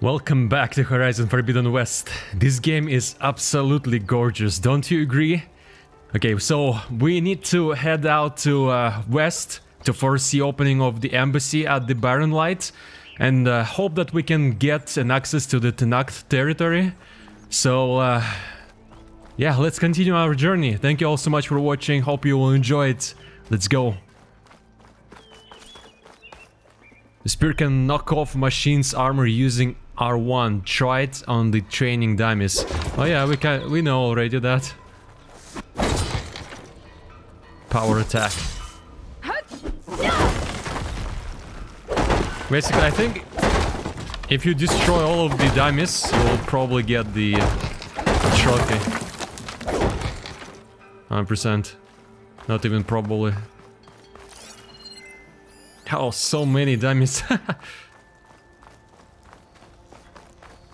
Welcome back to Horizon Forbidden West. This game is absolutely gorgeous, don't you agree? Okay, so we need to head out to uh, west to force the opening of the embassy at the Barren Light and uh, hope that we can get an access to the Tenakth territory. So, uh, yeah, let's continue our journey. Thank you all so much for watching, hope you will enjoy it. Let's go. The spear can knock off machine's armor using R1. Try it on the training dummies. Oh yeah, we can we know already that. Power attack. Basically, I think if you destroy all of the dummies, you'll probably get the uh, trophy. 100%. Not even probably. Oh, so many dummies.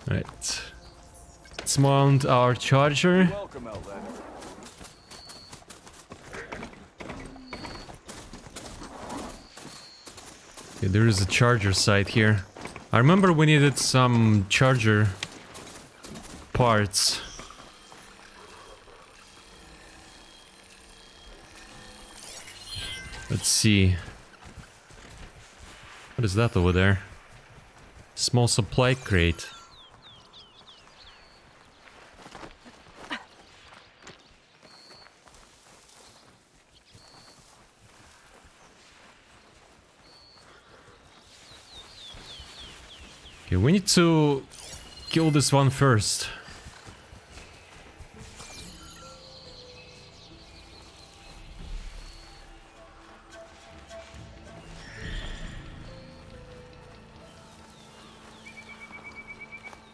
right. Let's mount our charger. Welcome, Okay, there is a charger site here. I remember we needed some charger parts. Let's see. What is that over there? Small supply crate. Okay, we need to kill this one first.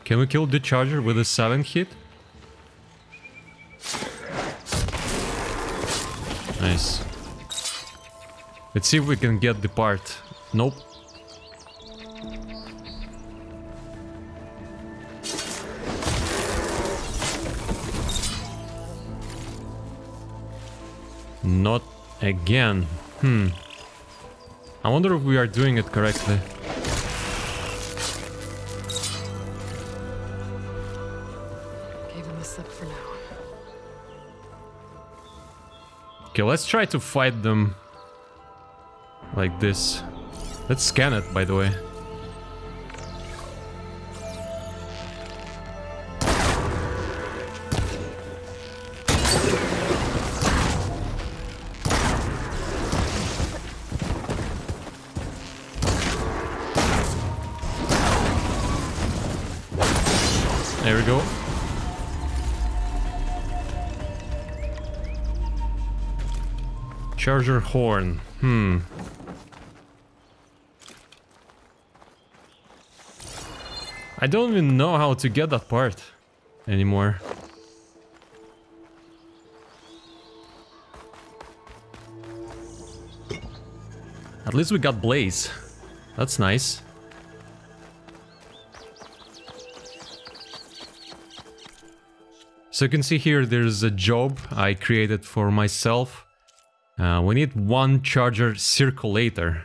Can we kill the charger with a 7 hit? Nice. Let's see if we can get the part. Nope. Again. Hmm. I wonder if we are doing it correctly. Gave him the slip for now. Okay, let's try to fight them like this. Let's scan it, by the way. Charger horn. Hmm. I don't even know how to get that part anymore. At least we got Blaze. That's nice. So you can see here there's a job I created for myself. Uh, we need one charger circulator.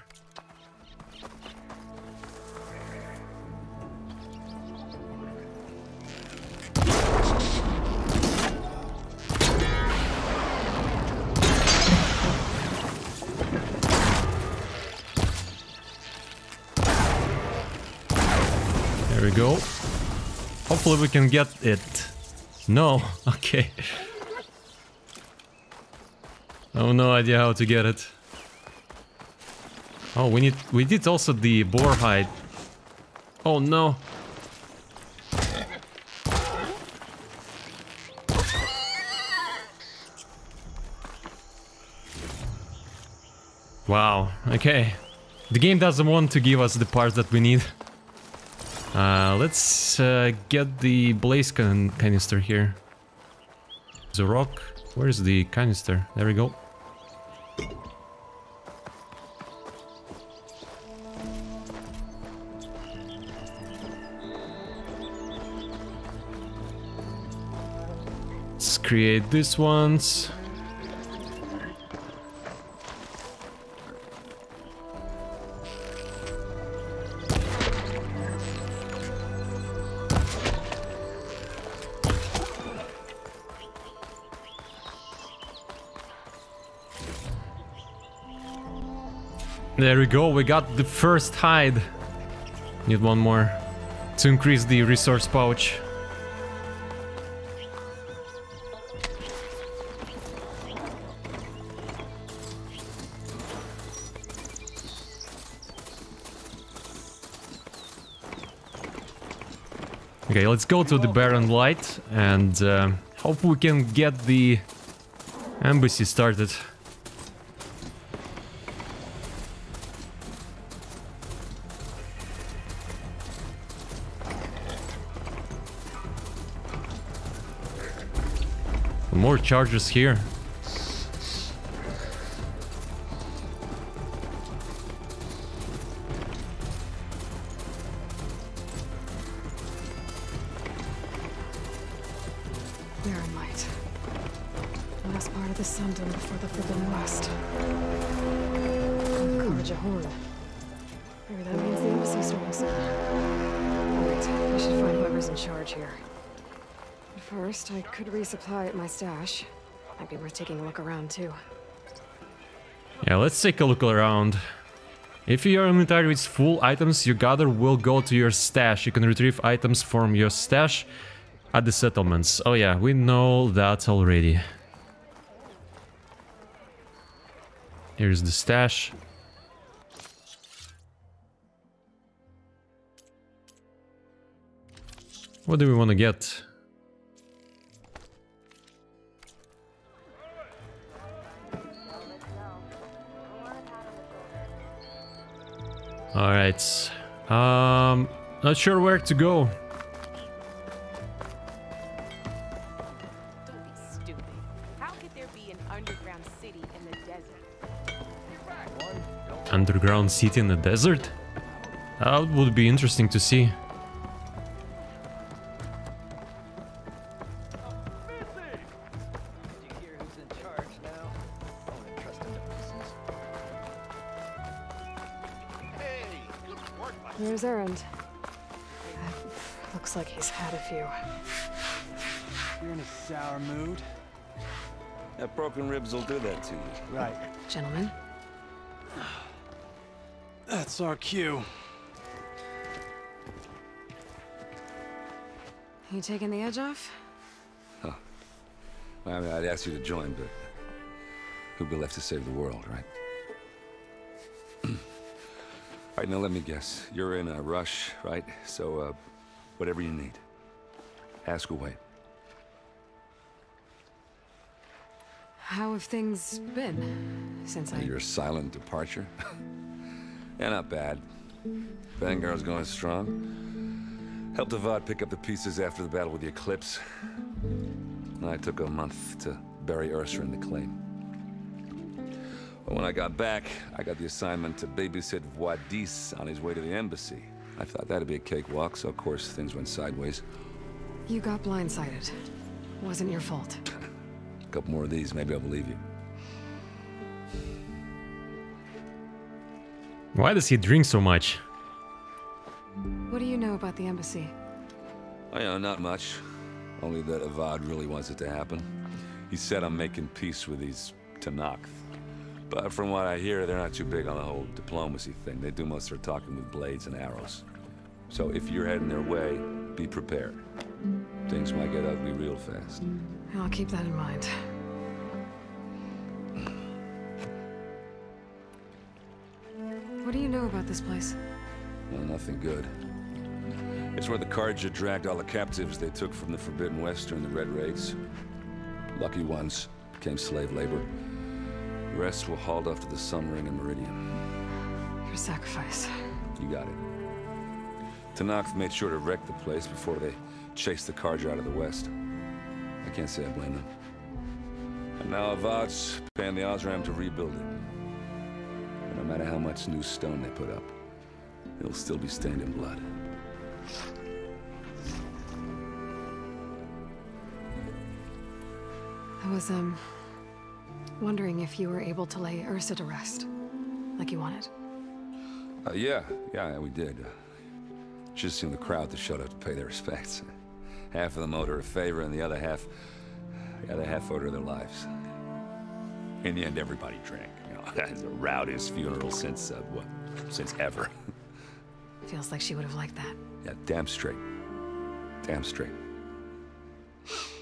There we go. Hopefully we can get it. No, okay. Have no idea how to get it. Oh, we need we did also the boar hide. Oh no. Wow, okay. The game doesn't want to give us the parts that we need. Uh, let's uh, get the blaze can canister here. A rock. Where's the canister? There we go. create these ones. There we go, we got the first hide. Need one more to increase the resource pouch. Okay, let's go to the Barren Light and uh, hope we can get the embassy started. More charges here. Might be worth taking a look around, too. Yeah, let's take a look around. If your inventory is full, items you gather will go to your stash. You can retrieve items from your stash at the settlements. Oh yeah, we know that already. Here's the stash. What do we want to get? Alright. Um, not sure where to go. Don't be stupid. How could there be an underground city in the desert? Underground city in the desert? That would be interesting to see. Broken ribs will do that to you. Right. Gentlemen, That's our cue. you taking the edge off? Well, I mean, I'd ask you to join, but who'd be left to save the world, right? All right, now let me guess. You're in a rush, right? So, uh, whatever you need, ask away. How have things been since I... Your silent departure? yeah, not bad. Vanguard's going strong. Helped Avad pick up the pieces after the battle with the Eclipse. And I took a month to bury Ursa in the claim. But when I got back, I got the assignment to babysit Wadis on his way to the embassy. I thought that'd be a cakewalk, so of course things went sideways. You got blindsided. Wasn't your fault. A couple more of these, maybe I'll believe you. Why does he drink so much? What do you know about the embassy? Oh, yeah, not much. Only that Avad really wants it to happen. He said I'm making peace with these Tenakth. But from what I hear, they're not too big on the whole diplomacy thing. They do most of their talking with blades and arrows. So if you're heading their way, be prepared. Things might get ugly real fast. I'll keep that in mind. What do you know about this place? Well, nothing good. It's where the Carja dragged all the captives they took from the Forbidden West during the Red Raids. Lucky ones became slave labor. The rest were hauled off to the Sun Ring and Meridian. Your sacrifice. You got it. Tenakth made sure to wreck the place before they chased the Carja out of the West. I can't say I blame them. And now Avad's paying the Oseram to rebuild it. And no matter how much new stone they put up, it'll still be stained in blood. I was, um, wondering if you were able to lay Ursa to rest, like you wanted. Uh, yeah, yeah, we did. Uh, just seen the crowd that showed up to pay their respects. Half of them owed her a favor, and the other half, the other half owed her their lives. In the end, everybody drank. You know, That's the rowdiest funeral since, uh, what, since ever. Feels like she would have liked that. Yeah, damn straight. Damn straight.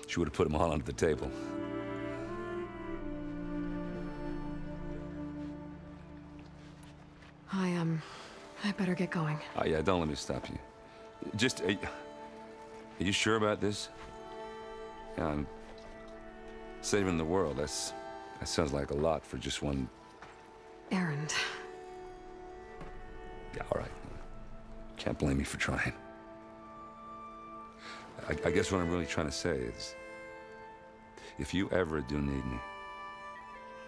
She would have put them all under the table. I, um, I better get going. Oh, yeah, don't let me stop you. Just, you, are you sure about this? Yeah, I'm saving the world. That's, that sounds like a lot for just one... Errand. Yeah, all right. Can't blame me for trying. I, I guess what I'm really trying to say is, if you ever do need me,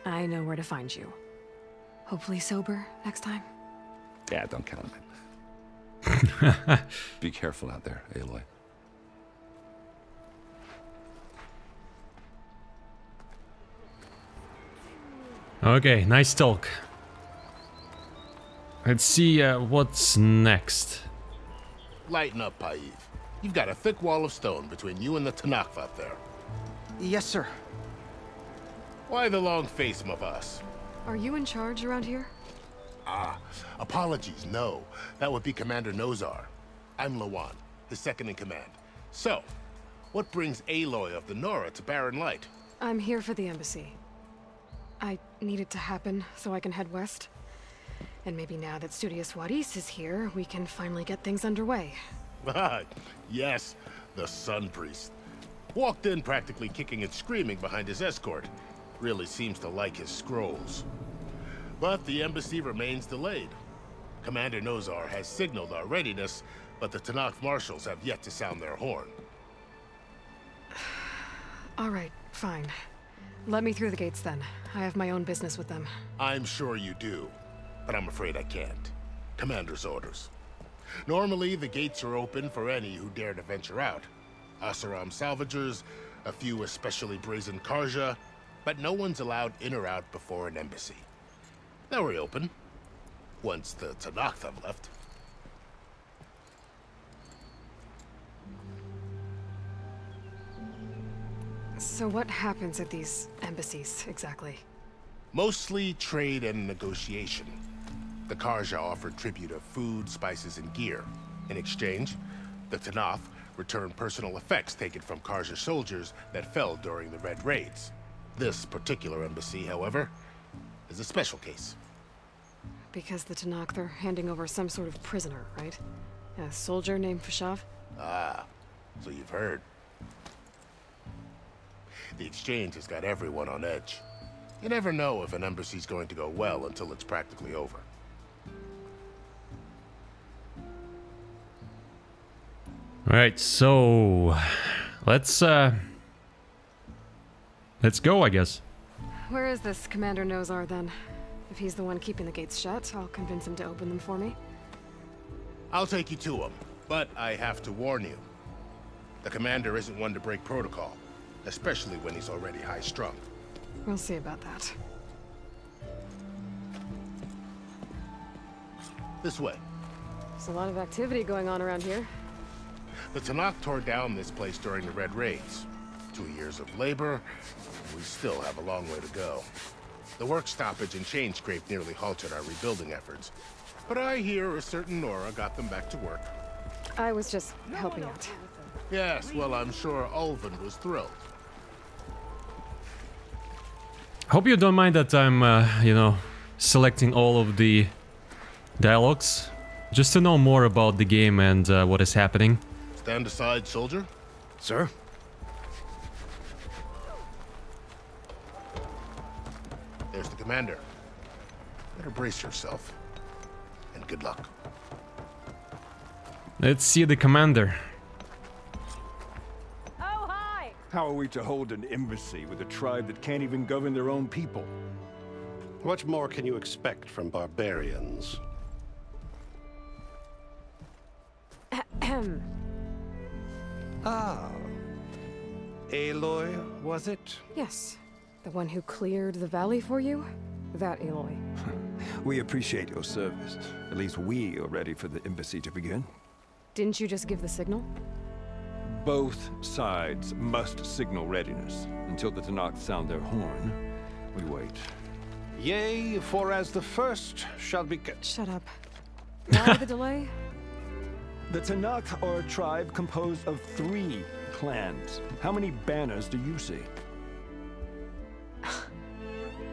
I know where to find you. Hopefully sober next time. yeah, don't count on it. Be careful out there, Aloy. Okay, nice talk. Let's see uh, what's next. Lighten up, Paiv. You've got a thick wall of stone between you and the Tenakth up there. Yes, sir. Why the long face, Mavas? Are you in charge around here? Ah, apologies, no. That would be Commander Nozar. I'm Lawan, his second in command. So, what brings Aloy of the Nora to Barren Light? I'm here for the embassy. I need it to happen so I can head west. And maybe now that Studious Wadis is here, we can finally get things underway. Ah, yes, the Sun Priest. Walked in practically kicking and screaming behind his escort. Really seems to like his scrolls. But the embassy remains delayed. Commander Nozar has signaled our readiness, but the Tenakth marshals have yet to sound their horn. All right, fine. Let me through the gates then. I have my own business with them. I'm sure you do, but I'm afraid I can't. Commander's orders. Normally, the gates are open for any who dare to venture out. Oseram salvagers, a few especially brazen Carja, but no one's allowed in or out before an embassy. Now we're open, once the Tenakth have left. So what happens at these embassies, exactly? Mostly trade and negotiation. The Carja offer tribute of food, spices, and gear. In exchange, the Tenakth return personal effects taken from Carja soldiers that fell during the Red Raids. This particular embassy, however, is a special case. Because the Tenakth, they're handing over some sort of prisoner, right? A soldier named Fashav? Ah, so you've heard. The exchange has got everyone on edge. You never know if an embassy's going to go well until it's practically over. Alright, so let's uh let's go, I guess. Where is this Commander Nozar then? If he's the one keeping the gates shut, I'll convince him to open them for me. I'll take you to him, but I have to warn you. The commander isn't one to break protocol, especially when he's already high-strung. We'll see about that. This way. There's a lot of activity going on around here. The Tenakth tore down this place during the Red Raids. Two years of labor, and we still have a long way to go. The work stoppage and Chainscrape nearly halted our rebuilding efforts. But I hear a certain Nora got them back to work. I was just helping out. Yes, well, I'm sure Ulvin was thrilled. Hope you don't mind that I'm, uh, you know, selecting all of the dialogues, just to know more about the game and uh, what is happening. Stand aside, soldier. Sir? There's the commander. Better brace yourself. And good luck. Let's see the commander. How are we to hold an embassy with a tribe that can't even govern their own people? What more can you expect from barbarians? Ahem. Ah. Aloy, was it? yes. The one who cleared the valley for you? That Aloy. We appreciate your service. At least we are ready for the embassy to begin. Didn't you just give the signal? Both sides must signal readiness. Until the Tenakth sound their horn, we wait. Yea, for as the first shall be... ca- Shut up. Why the delay? The Tenakth are a tribe composed of three clans. How many banners do you see?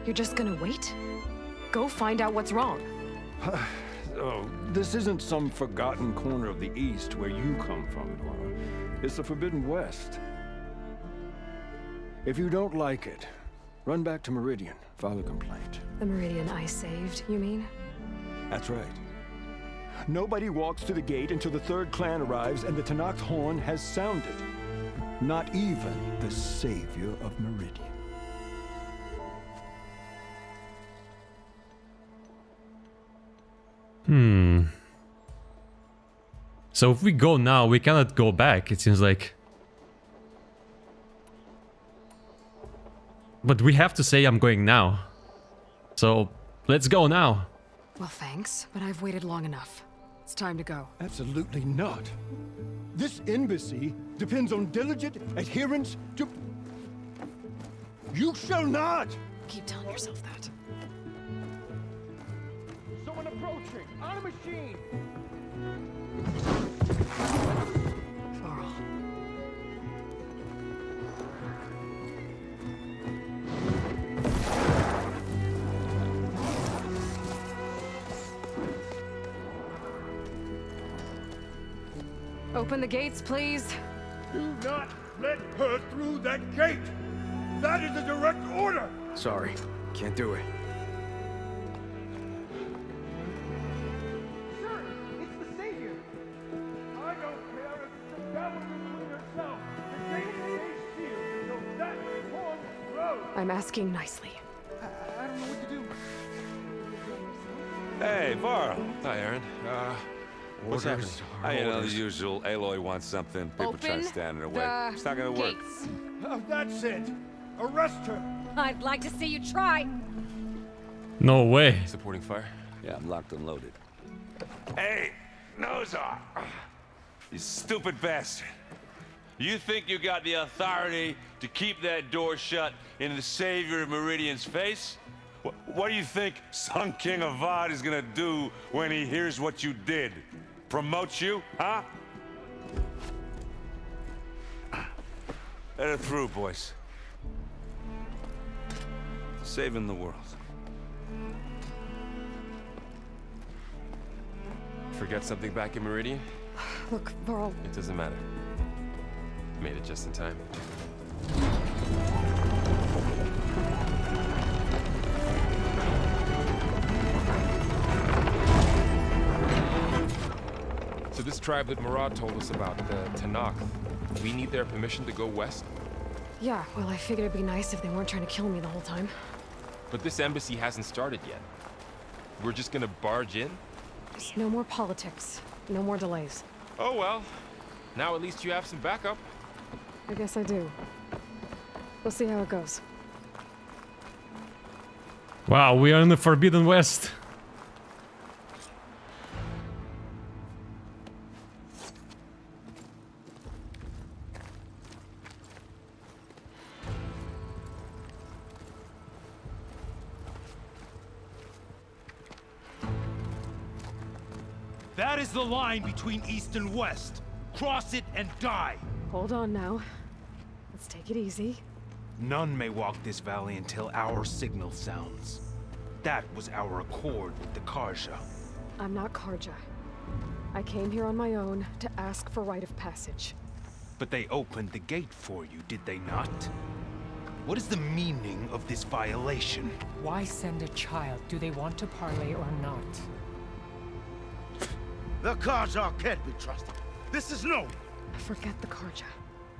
You're just gonna wait? Go find out what's wrong. Oh, this isn't some forgotten corner of the East where you come from, Nora. It's the Forbidden West. If you don't like it, run back to Meridian, file a complaint. The Meridian I saved, you mean? That's right. Nobody walks to the gate until the third clan arrives and the Tenakth horn has sounded. Not even the savior of Meridian. Hmm. So if we go now, we cannot go back, it seems like. But we have to say I'm going now. So let's go now. Well, thanks, but I've waited long enough. It's time to go. Absolutely not. This embassy depends on diligent adherence to... You shall not! Keep telling yourself that. Someone approaching! On a machine! Varl. Open the gates, please. Do not let her through that gate! That is a direct order! Sorry, can't do it. Asking nicely. I don't know what to do. Hey, Varl. Hi, Erend. Uh, what's happening? Ah, you know, the usual. Aloy wants something. People try to Open stand in her way. It's not gonna work. Oh, that's it! Arrest her! I'd like to see you try. No way. Supporting fire? Yeah, I'm locked and loaded. Hey, Nozar! You stupid bastard. You think you got the authority to keep that door shut in the Savior of Meridian's face? What, what do you think Sun King Avad is gonna do when he hears what you did? Promote you, huh? Let her through, boys. Saving the world. Forget something back in Meridian? Look, Varl, It doesn't matter. Made it just in time. So this tribe that Marad told us about, the Tenakth, we need their permission to go west? yeah, well, I figured it'd be nice if they weren't trying to kill me the whole time. But this embassy hasn't started yet. We're just gonna barge in? There's no more politics. No more delays. Oh well. Now at least you have some backup. I guess I do. We'll see how it goes. Wow, we are in the Forbidden West. That is the line between East and West. Cross it and die. Hold on now. Let's take it easy. None may walk this valley until our signal sounds. That was our accord with the Carja. I'm not Carja. I came here on my own to ask for rite of passage. But they opened the gate for you, did they not? What is the meaning of this violation? Why send a child? Do they want to parley or not? The Carja can't be trusted. This is no. Forget the Carja.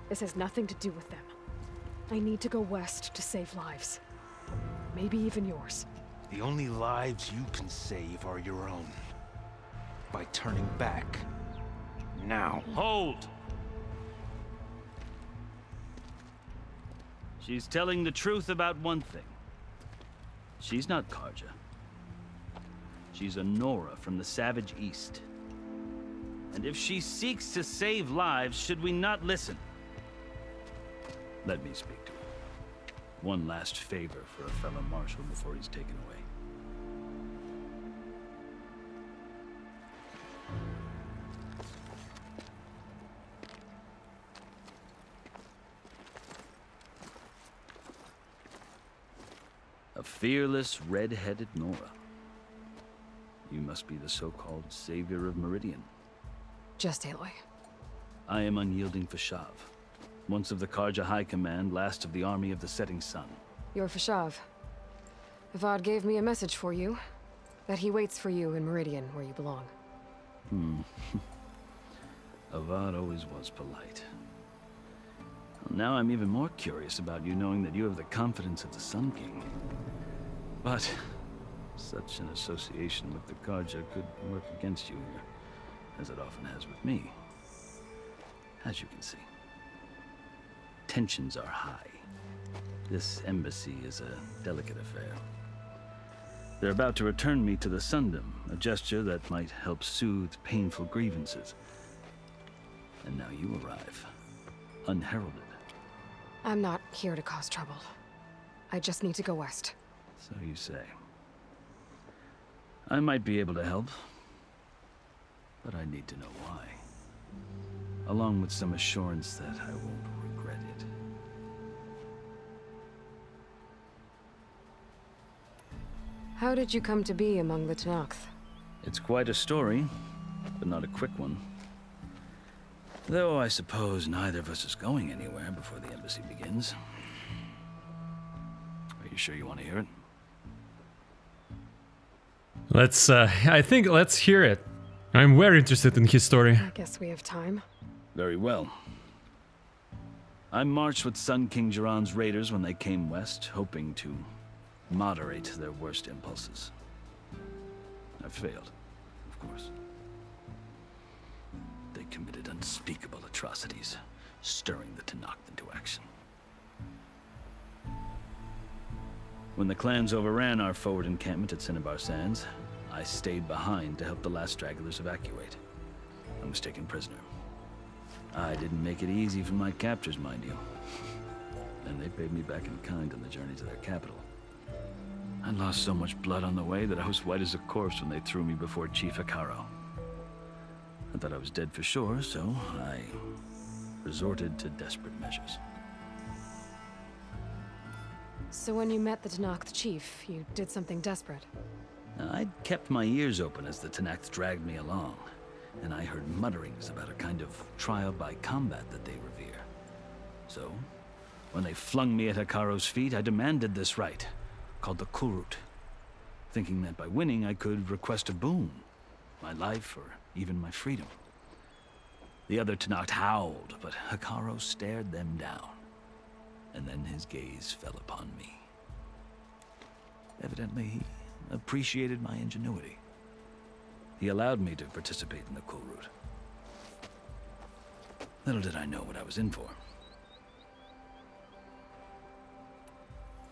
This has nothing to do with them. I need to go west to save lives. Maybe even yours. The only lives you can save are your own. By turning back. Now. Hold! She's telling the truth about one thing. She's not Carja. She's a Nora from the Savage East. And if she seeks to save lives, should we not listen? Let me speak to her. One last favor for a fellow marshal before he's taken away. A fearless, red-headed Nora. You must be the so-called savior of Meridian. Just Aloy. I am unyielding Fashav, once of the Carja High Command, last of the army of the Setting Sun. You're Fashav. Avad gave me a message for you. That he waits for you in Meridian, where you belong. Hmm. Avad always was polite. Well, now I'm even more curious about you knowing that you have the confidence of the Sun King. But such an association with the Carja could work against you here, as it often has with me. As you can see. Tensions are high. This embassy is a delicate affair. They're about to return me to the Sundom, a gesture that might help soothe painful grievances. And now you arrive, unheralded. I'm not here to cause trouble. I just need to go west. So you say. I might be able to help, but I need to know why. Along with some assurance that I won't regret it. How did you come to be among the Tenakth? It's quite a story, but not a quick one. Though I suppose neither of us is going anywhere before the embassy begins. Are you sure you want to hear it? Let's, uh, I think let's hear it. I'm very interested in his story. I guess we have time. Very well. I marched with Sun King Jiran's raiders when they came west, hoping to moderate their worst impulses. I failed, of course. They committed unspeakable atrocities, stirring the Tenakth into action. When the clans overran our forward encampment at Cinnabar Sands, I stayed behind to help the last stragglers evacuate. I was taken prisoner. I didn't make it easy for my captors, mind you. And they paid me back in kind on the journey to their capital. I lost so much blood on the way that I was white as a corpse when they threw me before Chief Hekarro. I thought I was dead for sure, so I resorted to desperate measures. So when you met the Tenakth chief, you did something desperate. I'd kept my ears open as the Tenakth dragged me along, and I heard mutterings about a kind of trial by combat that they revere. So, when they flung me at Hekarro's feet, I demanded this right, called the Kulrut, thinking that by winning I could request a boon, my life or even my freedom. The other Tenakth howled, but Hekarro stared them down, and then his gaze fell upon me. Evidently, he appreciated my ingenuity. He allowed me to participate in the Kulrut. Little did I know what I was in for.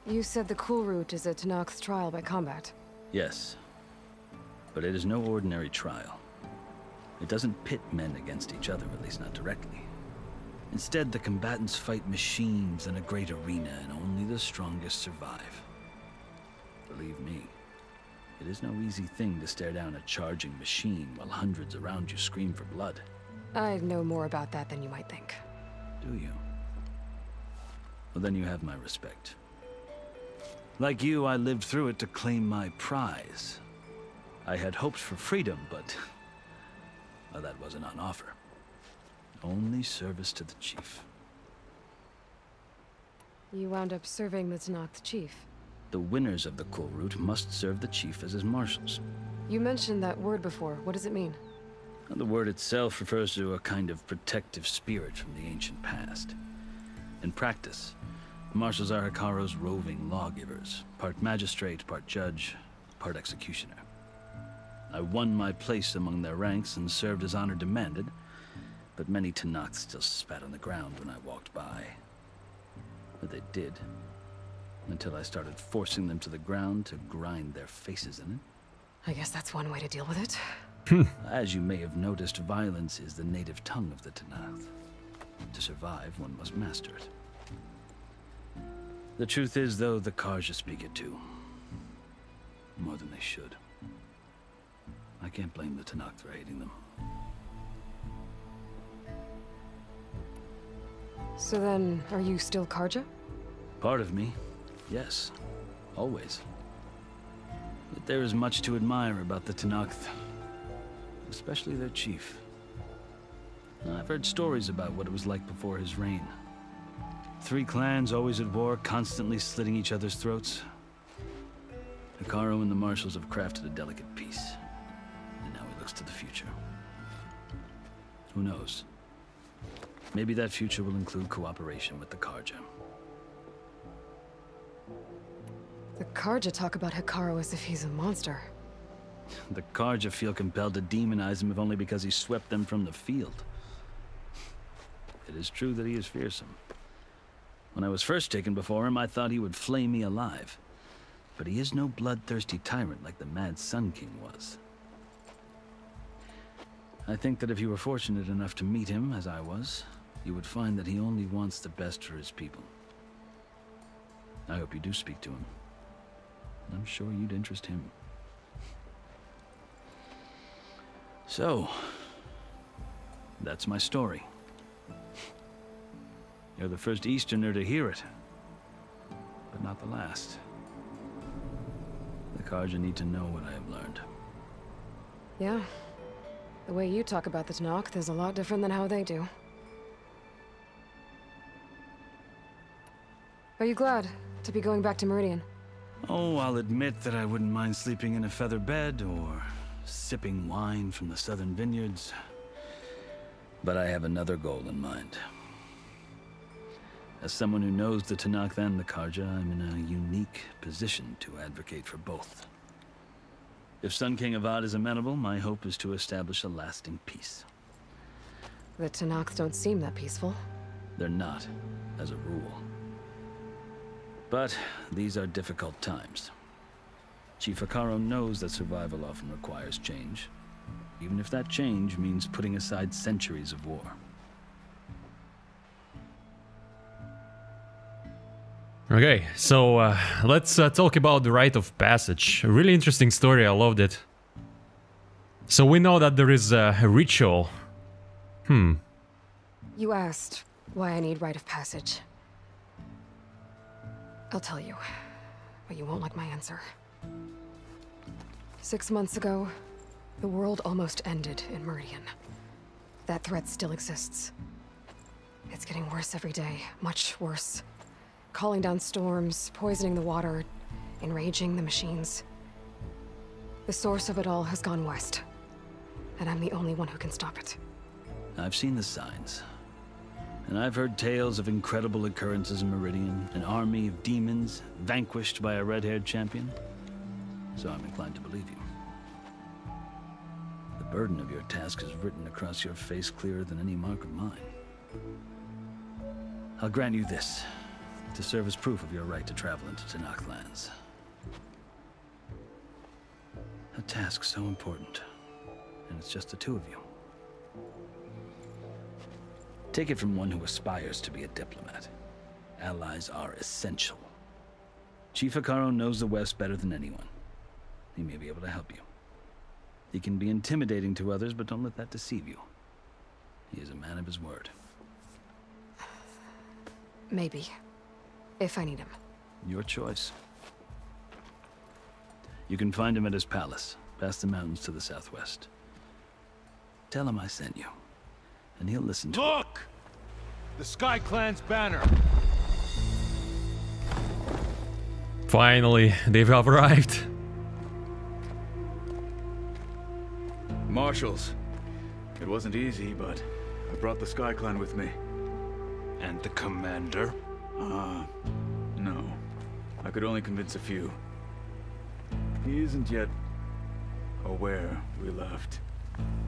You said the Kulrut is a Tenakth trial by combat. Yes, but it is no ordinary trial. It doesn't pit men against each other, at least not directly. Instead, the combatants fight machines in a great arena, and only the strongest survive. Believe me, it is no easy thing to stare down a charging machine while hundreds around you scream for blood. I know more about that than you might think. Do you? Well, then you have my respect. Like you, I lived through it to claim my prize. I had hoped for freedom, but... Well, that wasn't on offer. Only service to the chief. You wound up serving the Tenakth chief. The winners of the Kulrut must serve the chief as his marshals. You mentioned that word before. What does it mean? And the word itself refers to a kind of protective spirit from the ancient past. In practice, the marshals are Hekarro's roving lawgivers, part magistrate, part judge, part executioner. I won my place among their ranks and served as honor demanded, but many Tenakth still spat on the ground when I walked by. But they did, until I started forcing them to the ground to grind their faces in it. I guess that's one way to deal with it. Hmm. As you may have noticed, violence is the native tongue of the Tenakth. To survive, one must master it. The truth is, though, the Carja speak it too. More than they should. I can't blame the Tenakth for hating them. So then, are you still Carja? Part of me, yes. Always. But there is much to admire about the Tenakth. Especially their chief. I've heard stories about what it was like before his reign. Three clans always at war, constantly slitting each other's throats. Hekarro and the Marshals have crafted a delicate peace. And now he looks to the future. Who knows? Maybe that future will include cooperation with the Carja. The Carja talk about Hekarro as if he's a monster. The Carja feel compelled to demonize him if only because he swept them from the field. It is true that he is fearsome. When I was first taken before him, I thought he would flay me alive. But he is no bloodthirsty tyrant like the Mad Sun King was. I think that if you were fortunate enough to meet him, as I was, you would find that he only wants the best for his people. I hope you do speak to him. I'm sure you'd interest him. So, that's my story. You're the first Easterner to hear it, but not the last. The Carja need to know what I have learned. Yeah. The way you talk about the Tenakth is a lot different than how they do. Are you glad to be going back to Meridian? Oh, I'll admit that I wouldn't mind sleeping in a feather bed or sipping wine from the southern vineyards. But I have another goal in mind. As someone who knows the Tenakth and the Carja, I'm in a unique position to advocate for both. If Sun King Avad is amenable, my hope is to establish a lasting peace. The Tenakth don't seem that peaceful. They're not, as a rule. But these are difficult times. Chief Hekarro knows that survival often requires change, even if that change means putting aside centuries of war. Okay, so uh, let's uh, talk about the rite of passage. A really interesting story, I loved it. So we know that there is a ritual. Hmm. You asked why I need rite of passage. I'll tell you, but you won't like my answer. Six months ago, the world almost ended in Meridian. That threat still exists. It's getting worse every day, much worse. Calling down storms, poisoning the water, enraging the machines. The source of it all has gone west. And I'm the only one who can stop it. I've seen the signs. And I've heard tales of incredible occurrences in Meridian, an army of demons vanquished by a red-haired champion. So I'm inclined to believe you. The burden of your task is written across your face clearer than any mark of mine. I'll grant you this, to serve as proof of your right to travel into Tenakth lands. A task so important, and it's just the two of you. Take it from one who aspires to be a diplomat. Allies are essential. Chief Hekarro knows the West better than anyone. He may be able to help you. He can be intimidating to others, but don't let that deceive you. He is a man of his word. Maybe. If I need him. Your choice. You can find him at his palace, past the mountains to the southwest. Tell him I sent you, and he'll listen to Look! The Sky Clan's banner. Finally, they've arrived. Marshals. It wasn't easy, but I brought the Sky Clan with me. And the commander? Ah, uh, no. I could only convince a few. He isn't yet aware we left.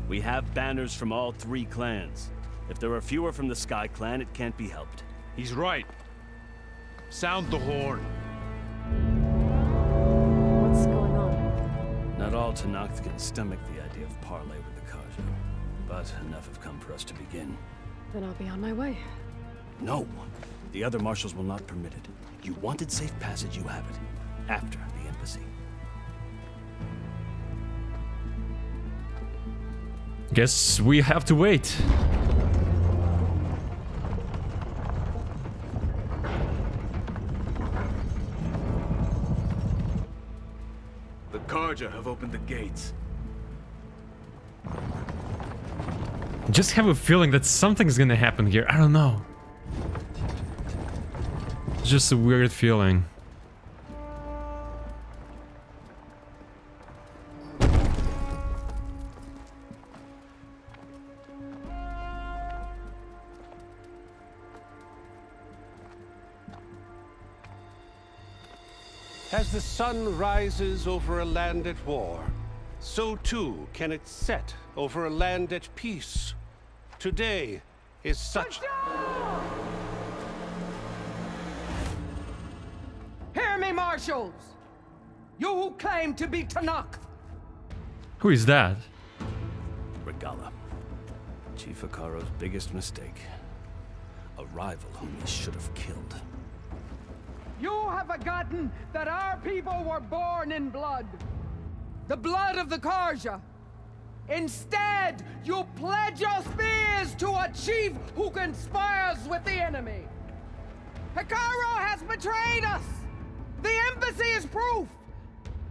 We have banners from all three clans. If there are fewer from the Sky Clan, it can't be helped. He's right. Sound the horn. What's going on? Not all Tenakth can stomach the idea of parley with the Carja, but enough have come for us to begin. Then I'll be on my way. No. The other marshals will not permit it. You wanted safe passage, you have it. After Guess we have to wait. The Carja have opened the gates. Just have a feeling that something's gonna happen here. I don't know. It's just a weird feeling. Sun rises over a land at war, so too can it set over a land at peace. Today is such... Hear me, marshals! You who claim to be Tenakth! Who is that? Regalla. Chief Hekarro's biggest mistake. A rival whom he should have killed. You have forgotten that our people were born in blood. The blood of the Carja. Instead, you pledge your spears to a chief who conspires with the enemy. Hekarro has betrayed us! The embassy is proof!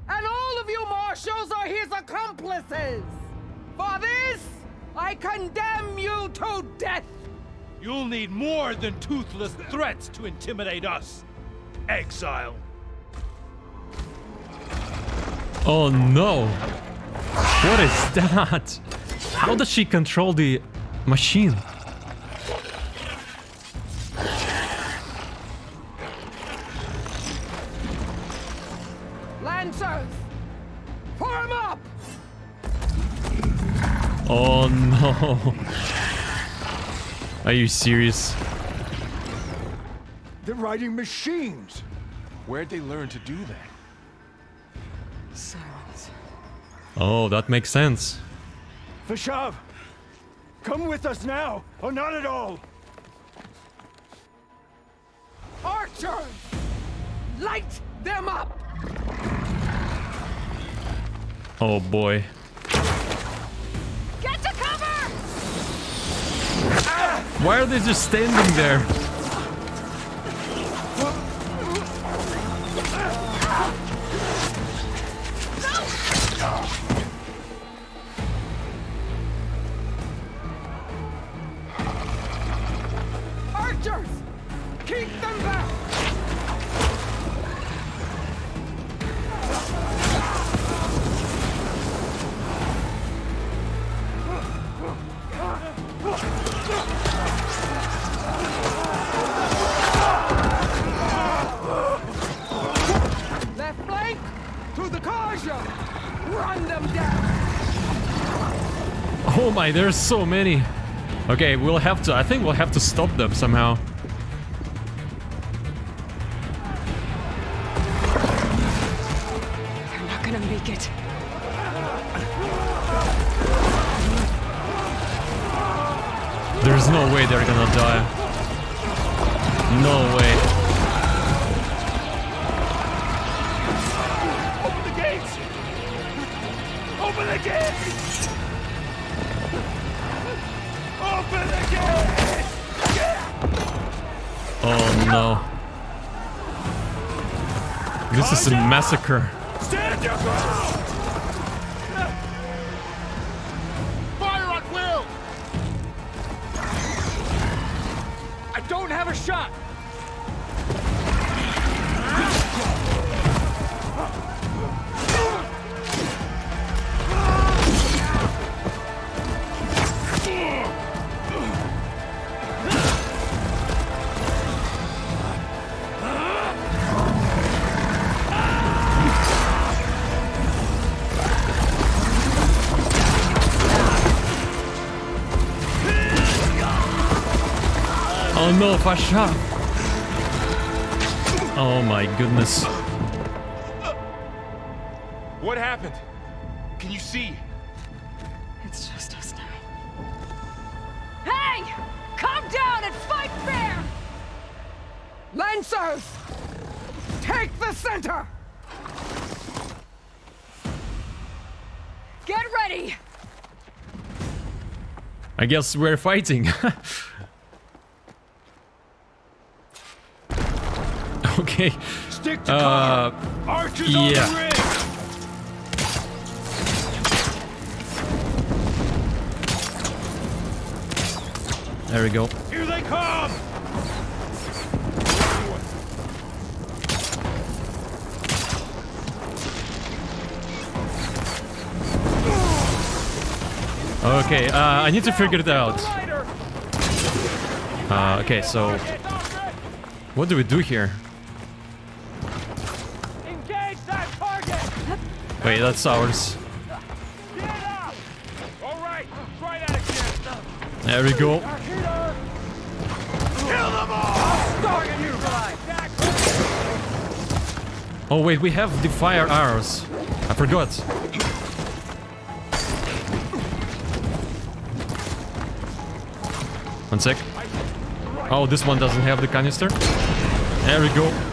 And all of you marshals are his accomplices! For this, I condemn you to death! You'll need more than toothless threats to intimidate us. Exile. Oh no! What is that? How does she control the machine? Lancers! Form up! Oh no! Are you serious? They're riding machines. Where'd they learn to do that? Silence. Oh, that makes sense. Fashav, come with us now, or not at all. Archers! Light them up! Oh boy. Get to cover! Why are they just standing there? My, there's so many. Okay, we'll have to, I think we'll have to stop them somehow. They're not gonna make it. There's no way they're gonna die. No way. Massacre. Stand your ground! Fire on will! I don't have a shot! Oh no, Fasha! Oh my goodness. What happened? Can you see? It's just us now. Hey! Calm down and fight fair! Lancers! Take the center! Get ready! I guess we're fighting. okay. Stick to Uh, cover. Archers on the yeah. ring. There we go. Here they come. Okay, uh, I need to figure it out. Uh, okay, so... What do we do here? Wait, that's ours. There we go. Oh wait, we have the fire arrows. I forgot. One sec. Oh, this one doesn't have the canister. There we go.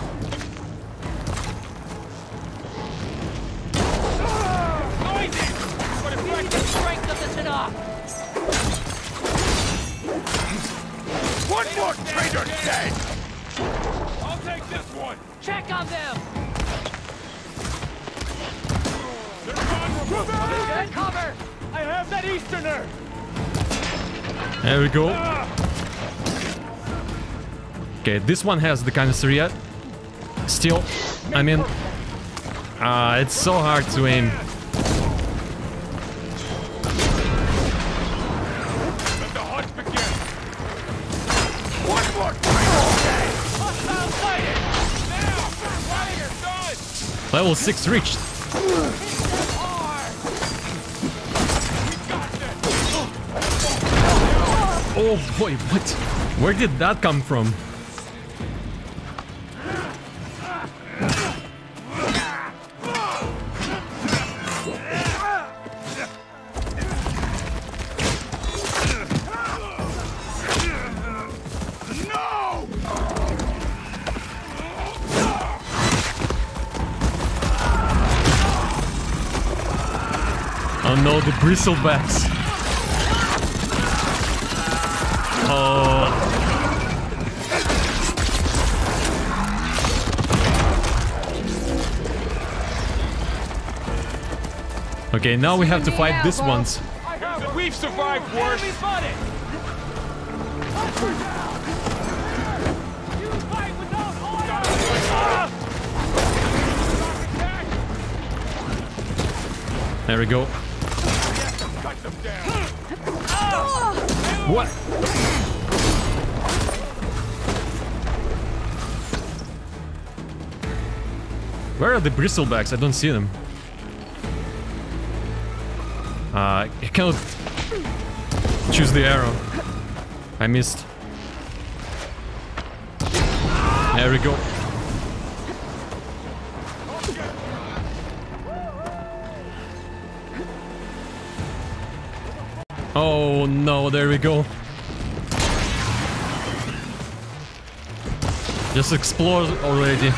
This one has the canister yet. Still, I mean, uh, it's so hard to aim. Level 6 reached. Oh boy, what? Where did that come from? No, the bristlebacks. Oh. Okay, now we have to fight these ones. We've survived worse. There we go. What? Where are the bristlebacks? I don't see them. Uh, I cannot choose the arrow. I missed. There we go. No, there we go. Just explode already.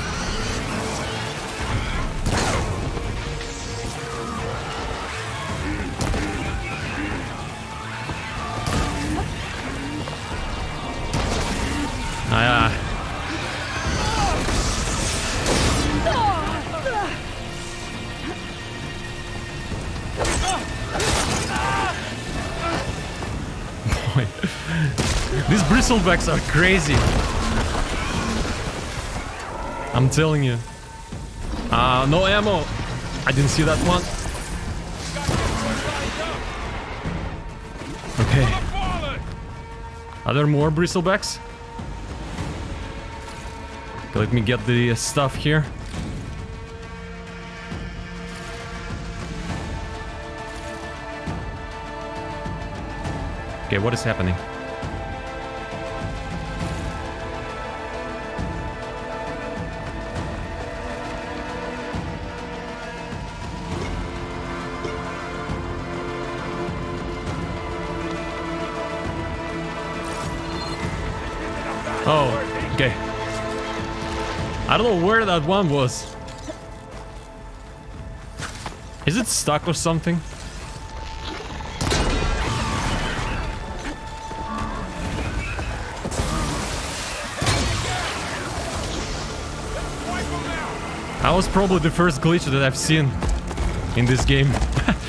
Bristlebacks are crazy. I'm telling you. Uh, no ammo. I didn't see that one. Okay. Are there more bristlebacks? Okay, let me get the stuff here. Okay, what is happening? Where that one was. Is it stuck or something? That was probably the first glitch that I've seen in this game.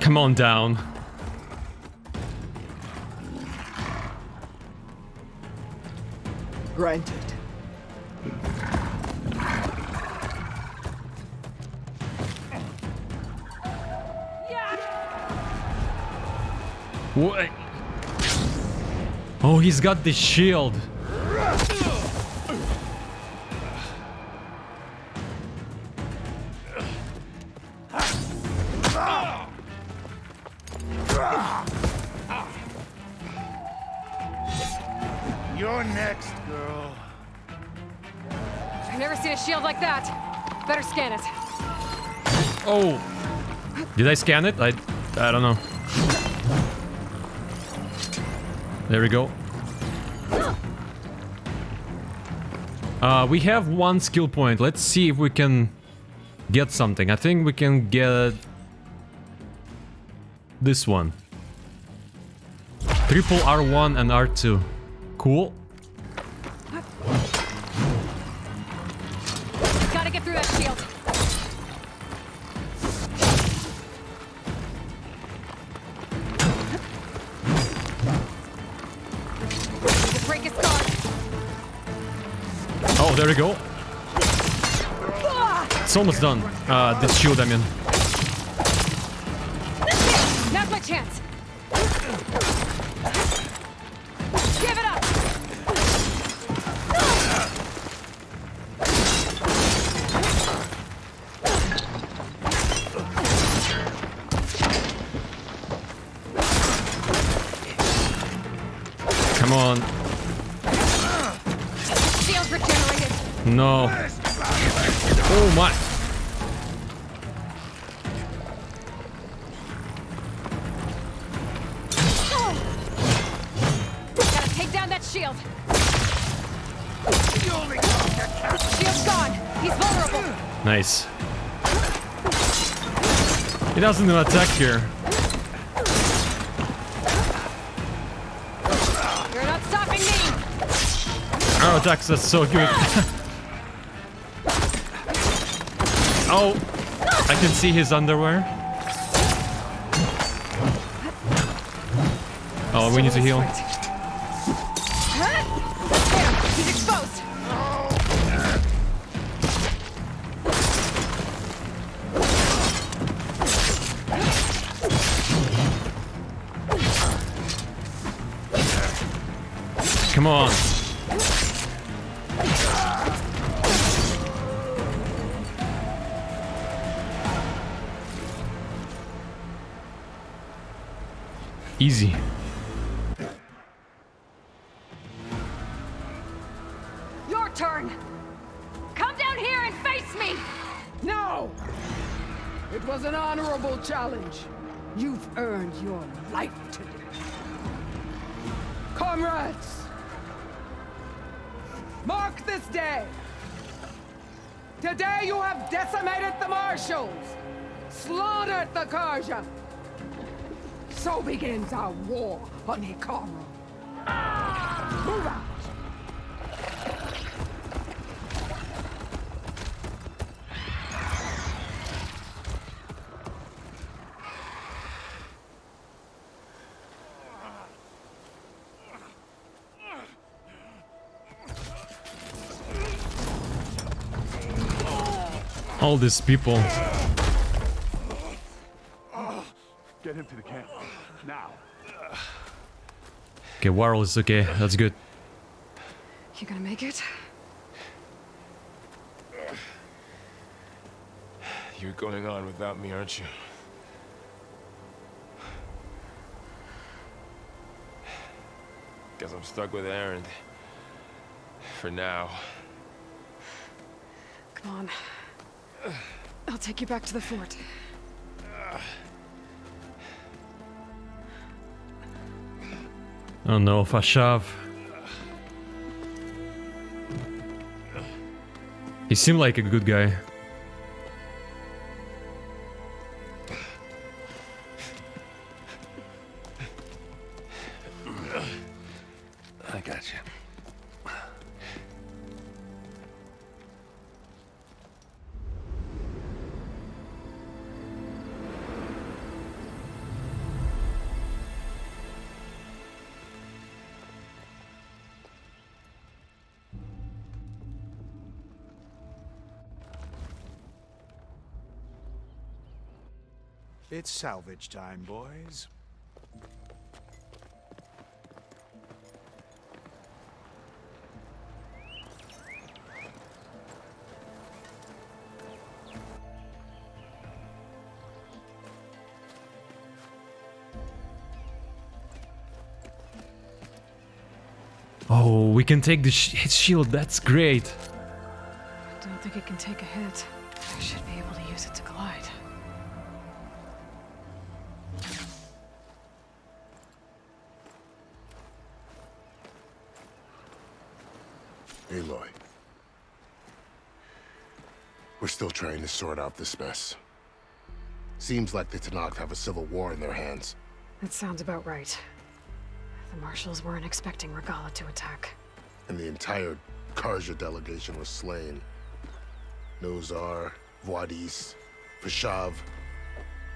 Come on down. Granted. What? Oh, he's got the shield. Did I scan it? I I don't know. There we go. Uh, we have one skill point. Let's see if we can get something. I think we can get this one. Triple R1 and R2. Cool. Almost done. Uh, this shield, I mean. Now's my chance. Give it up. Come on. Shield regenerated. No. He doesn't attack here. You're not stopping me. Our attacks are so good. oh, I can see his underwear. Oh, we need to heal. You've earned your life today. Comrades! Mark this day! Today you have decimated the Marshals! Slaughtered the Carja! So begins our war on Hekarro. Move All these people. Get him to the camp. Now. Okay, Varl is okay. That's good. You gonna make it? You're going on without me, aren't you? Guess I'm stuck with Erend. For now. Come on. I'll take you back to the fort. Oh no, Fashav. He seemed like a good guy. It's salvage time, boys. Oh, we can take the sh his shield. That's great. I don't think it can take a hit. I should be able to use it to glide. Aloy. We're still trying to sort out this mess. Seems like the Tenakth have a civil war in their hands. That sounds about right. The marshals weren't expecting Regalla to attack. And the entire Carja delegation was slain. Nozar, Voidis, Fashav.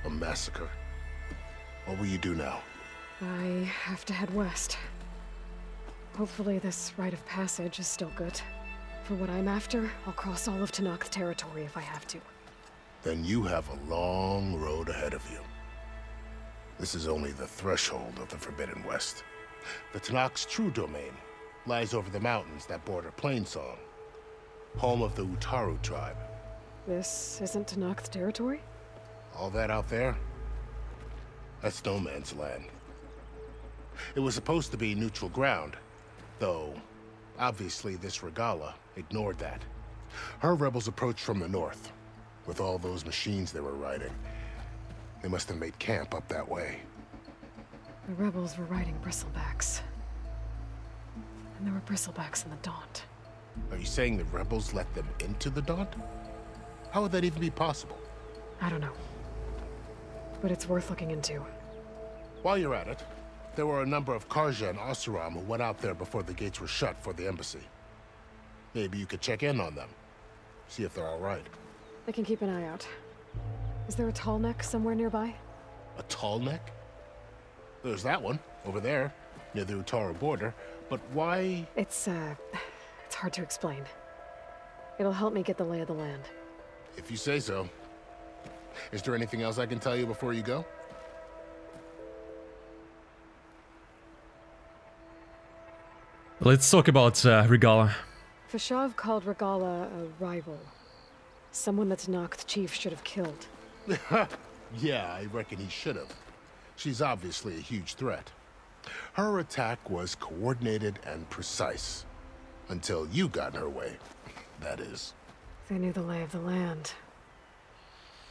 A massacre. What will you do now? I have to head west. Hopefully this rite of passage is still good. For what I'm after, I'll cross all of Tenakth territory if I have to. Then you have a long road ahead of you. This is only the threshold of the Forbidden West. The Tenakth's true domain lies over the mountains that border Plainsong, home of the Utaru tribe. This isn't Tenakth territory? All that out there? That's no man's land. It was supposed to be neutral ground, though obviously this Regalla ignored that. Her rebels approached from the north, with all those machines they were riding. They must have made camp up that way. The rebels were riding bristlebacks. And there were bristlebacks in the Daunt. Are you saying the rebels let them into the Daunt? How would that even be possible? I don't know. But it's worth looking into. While you're at it, there were a number of Carja and Oseram who went out there before the gates were shut for the embassy. Maybe you could check in on them. See if they're all right. I can keep an eye out. Is there a tall neck somewhere nearby? A tall neck? There's that one, over there, near the Utaru border. But why... It's, uh... It's hard to explain. It'll help me get the lay of the land. If you say so. Is there anything else I can tell you before you go? Let's talk about uh, Regalla. Fashav called Regalla a rival. Someone that Tenakth chief should have killed. yeah, I reckon he should have. She's obviously a huge threat. Her attack was coordinated and precise. Until you got in her way, that is. They knew the lay of the land.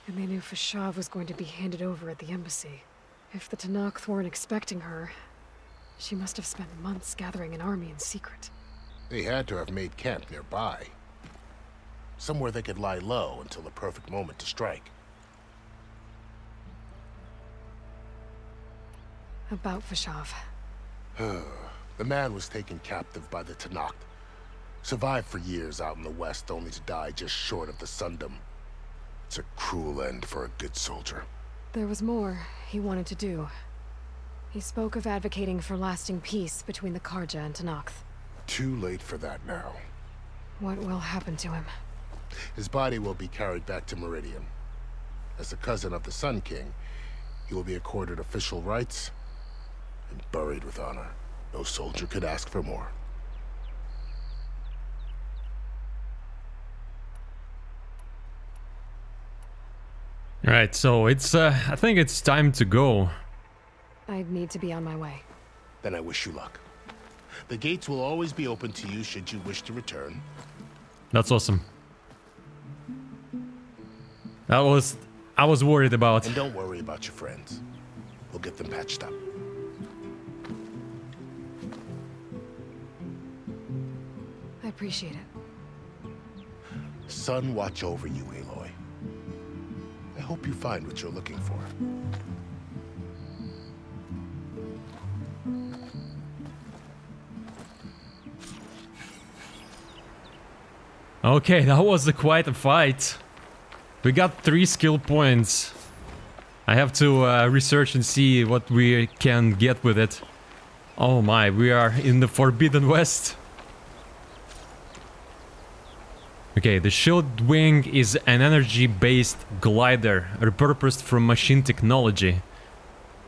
And they knew Fashav was going to be handed over at the embassy. If the Tenakth weren't expecting her, she must have spent months gathering an army in secret. They had to have made camp nearby. Somewhere they could lie low until the perfect moment to strike. About Fashav. the man was taken captive by the Tenakth. Survived for years out in the west, only to die just short of the Sundom. It's a cruel end for a good soldier. There was more he wanted to do. He spoke of advocating for lasting peace between the Carja and Tenakth. Too late for that now. What will happen to him? His body will be carried back to Meridian. As a cousin of the Sun King, he will be accorded official rights and buried with honor. No soldier could ask for more. All right, so it's uh, I think it's time to go. I need to be on my way. Then I wish you luck. The gates will always be open to you should you wish to return. That's awesome. That was... I was worried about. And don't worry about your friends. We'll get them patched up. I appreciate it. Sun watch over you, Aloy. I hope you find what you're looking for. Okay, that was a quite a fight. We got three skill points. I have to uh, research and see what we can get with it. Oh my, we are in the Forbidden West. Okay, the Shield Wing is an energy-based glider, repurposed from machine technology.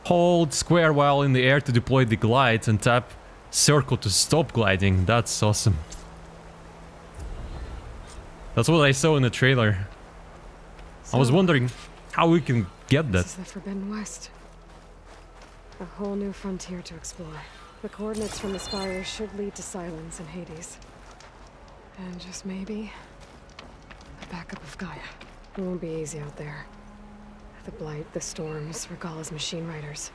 Hold square while in the air to deploy the glide and tap circle to stop gliding. That's awesome. That's what I saw in the trailer. I was wondering how we can get that. This is the Forbidden West. A whole new frontier to explore. The coordinates from the spire should lead to Sylens and Hades. And just maybe... a backup of Gaia. It won't be easy out there. The Blight, the Storms, Regalla's machine riders.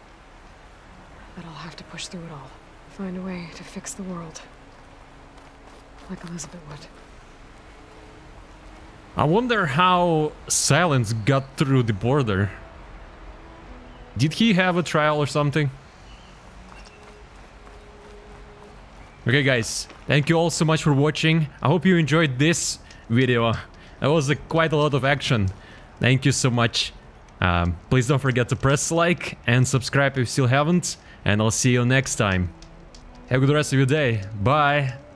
But I'll have to push through it all. Find a way to fix the world. Like Elisabet would. I wonder how Sylens got through the border. Did he have a trial or something? Okay guys, thank you all so much for watching. I hope you enjoyed this video. That was a, quite a lot of action. Thank you so much. Um, please don't forget to press like and subscribe if you still haven't. And I'll see you next time. Have a good rest of your day. Bye.